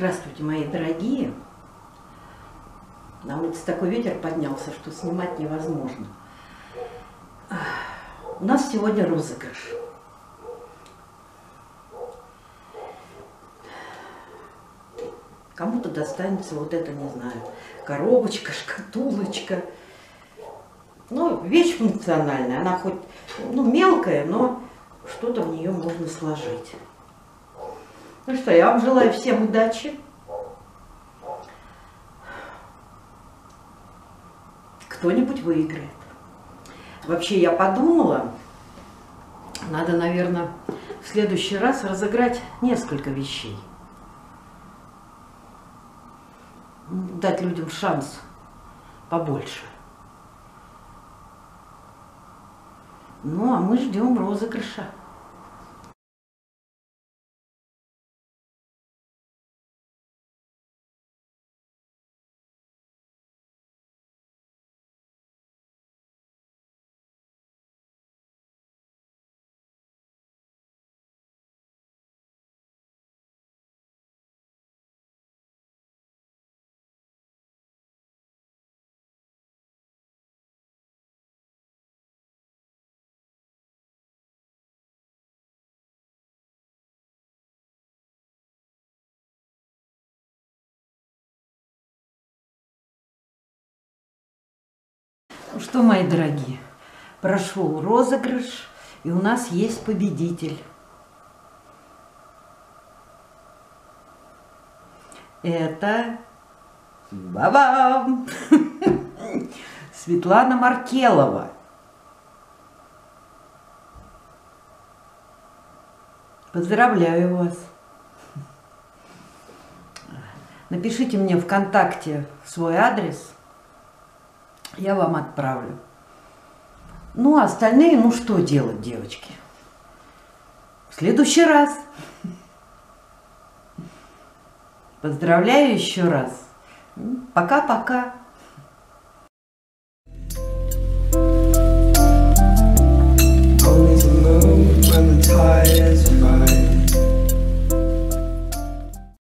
Здравствуйте, мои дорогие. На улице такой ветер поднялся, что снимать невозможно. У нас сегодня розыгрыш. Кому-то достанется вот это, не знаю, коробочка, шкатулочка. Ну, вещь функциональная, она хоть ну, мелкая, но что-то в нее можно сложить. Ну что, я вам желаю всем удачи. Кто-нибудь выиграет. Вообще я подумала, надо, наверное, в следующий раз разыграть несколько вещей. Дать людям шанс побольше. Ну, а мы ждем розыгрыша. Ну что, мои дорогие, прошел розыгрыш, и у нас есть победитель. Это бабам! Светлана Маркелова. Поздравляю вас. Напишите мне ВКонтакте свой адрес – я вам отправлю. Ну, а остальные, ну что делать, девочки? В следующий раз. Поздравляю еще раз. Пока-пока.